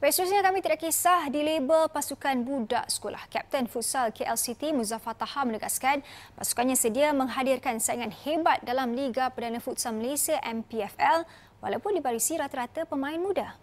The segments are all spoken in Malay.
Baik, seterusnya kami tidak kisah di label pasukan budak sekolah. Kapten Futsal KLCT Muzaffar Taha menegaskan pasukannya sedia menghadirkan saingan hebat dalam Liga Perdana Futsal Malaysia MPFL walaupun dibarisi rata-rata pemain muda.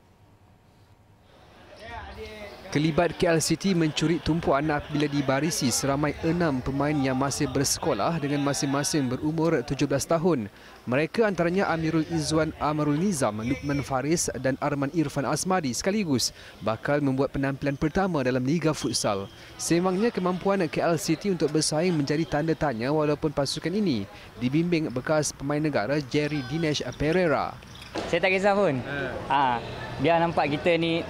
Kelibat KL City mencuri tumpu anak bila dibarisi seramai enam pemain yang masih bersekolah dengan masing-masing berumur 17 tahun. Mereka antaranya Amirul Izzuan Amarul Nizam, Lukman Faris dan Arman Irfan Asmadi sekaligus bakal membuat penampilan pertama dalam Liga Futsal. Semangnya kemampuan KL City untuk bersaing menjadi tanda tanya walaupun pasukan ini dibimbing bekas pemain negara Jerry Dinesh Pereira. Saya tak kisah pun. Ha. biar nampak kita ni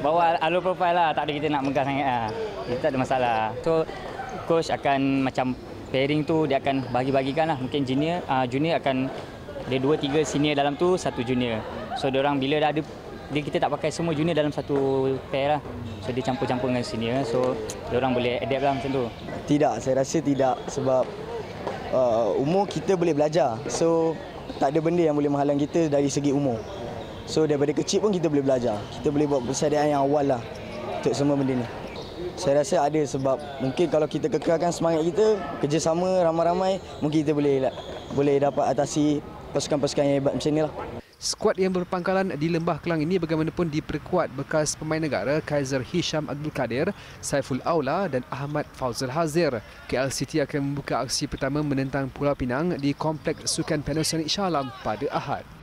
bawa alur profile lah tak ada kita nak megah sangat lah. Kita tak ada masalah. So coach akan macam pairing tu dia akan bagi-bagikan lah. Mungkin junior uh, junior akan ada dua tiga senior dalam tu satu junior. So dia orang bila dah ada dia kita tak pakai semua junior dalam satu pair lah. So dia campur-campur dengan senior. So dia orang boleh adapt lah macam tu. Tidak, saya rasa tidak sebab uh, umur kita boleh belajar. So tak ada benda yang boleh menghalang kita dari segi umur. So daripada kecil pun kita boleh belajar. Kita boleh buat persediaan yang awal lah untuk semua benda ni. Saya rasa ada sebab mungkin kalau kita kekalkan semangat kita, kerjasama ramai-ramai, mungkin kita boleh boleh dapat atasi pasukan-pasukan yang hebat macam ni lah. Skuad yang berpangkalan di Lembah Kelang ini bagaimanapun diperkuat bekas pemain negara Kaiser Hisham Abdul Kadir, Saiful Aula dan Ahmad Fauzal Hazir. KL City akan membuka aksi pertama menentang Pulau Pinang di Kompleks Sukan Panasonic Shah Alam pada Ahad.